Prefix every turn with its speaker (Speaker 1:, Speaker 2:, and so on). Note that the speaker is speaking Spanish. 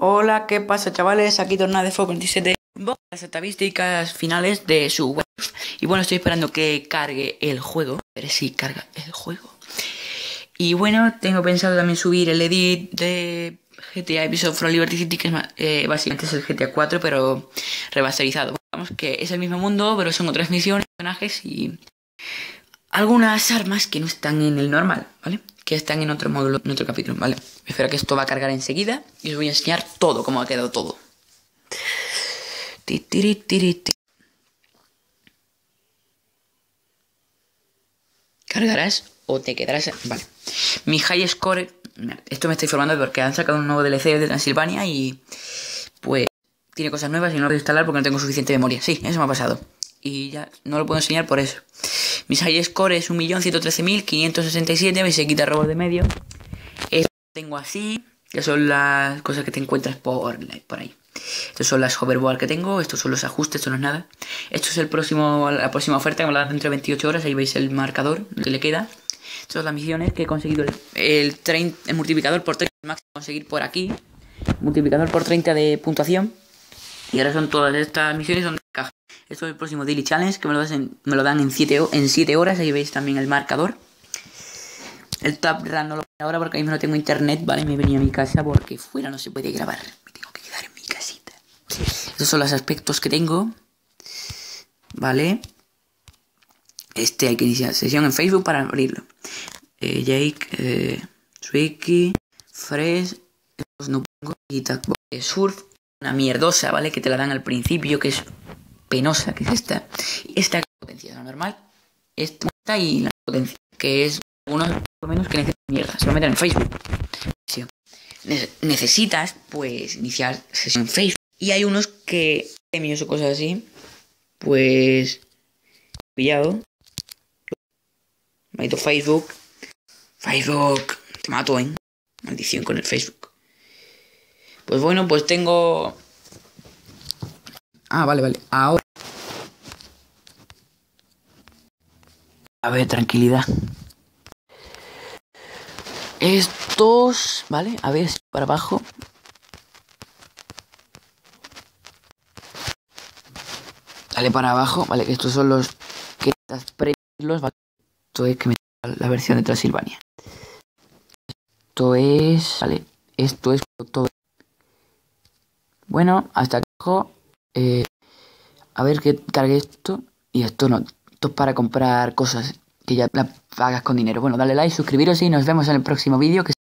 Speaker 1: Hola, ¿qué pasa chavales? Aquí Tornado de Fuego 27 las estadísticas finales de su web. Y bueno, estoy esperando que cargue el juego. A ver si carga el juego. Y bueno, tengo pensado también subir el edit de GTA Episode from Liberty City, que es eh, básicamente es el GTA 4, pero remasterizado. Vamos, que es el mismo mundo, pero son otras misiones, personajes y algunas armas que no están en el normal, ¿vale? Que están en otro módulo, en otro capítulo, ¿vale? Espero que esto va a cargar enseguida y os voy a enseñar todo, cómo ha quedado todo. ¿Cargarás o te quedarás? Vale. Mi high score, esto me estoy informando porque han sacado un nuevo DLC de Transilvania y pues tiene cosas nuevas y no lo puedo instalar porque no tengo suficiente memoria. Sí, eso me ha pasado. Y ya no lo puedo enseñar por eso. Mi high score es 1.113.567, me se quita robos de medio. Esto tengo así, que son las cosas que te encuentras por, ahí. Estas son las hoverboard que tengo, estos son los ajustes, esto no es nada. Esto es el próximo, la próxima oferta que me la dan dentro de 28 horas, ahí veis el marcador que le queda. Estas son las misiones que he conseguido el, el, multiplicador por 30 máximo conseguir por aquí. Multiplicador por 30 de puntuación. Y ahora son todas estas misiones son de caja. Esto es el próximo Daily Challenge que me lo, me lo dan en 7 en siete horas. Ahí veis también el marcador. El Tab Run lo veo ahora porque ahí no tengo internet, ¿vale? Me venía a mi casa porque fuera no se puede grabar. Me tengo que quedar en mi casita. Estos son los aspectos que tengo. ¿Vale? Este hay que iniciar sesión en Facebook para abrirlo. Eh, Jake, eh, Swiki, Fresh, no pongo y Surf, una mierdosa, ¿vale? Que te la dan al principio, que es penosa, que es esta. Esta potencia, la normal. Esta y la potencia, que es uno por menos que necesitan mierda. Se lo meten en Facebook. necesitas, pues, iniciar sesión en Facebook. Y hay unos que, premios o cosas así, pues, pillado. Me Facebook. Facebook, te mato, ¿eh? Maldición con el Facebook. Pues bueno, pues tengo... Ah, vale, vale. Ahora... A ver, tranquilidad. Estos, ¿vale? A ver, para abajo. Dale para abajo, ¿vale? Que estos son los que estás los Esto es que me la versión de Transilvania. Esto es, ¿vale? Esto es todo. Bueno, hasta abajo. Eh, a ver que cargue esto. Y esto no. Esto es para comprar cosas que ya la pagas con dinero. Bueno, dale like, suscribiros y nos vemos en el próximo vídeo. Que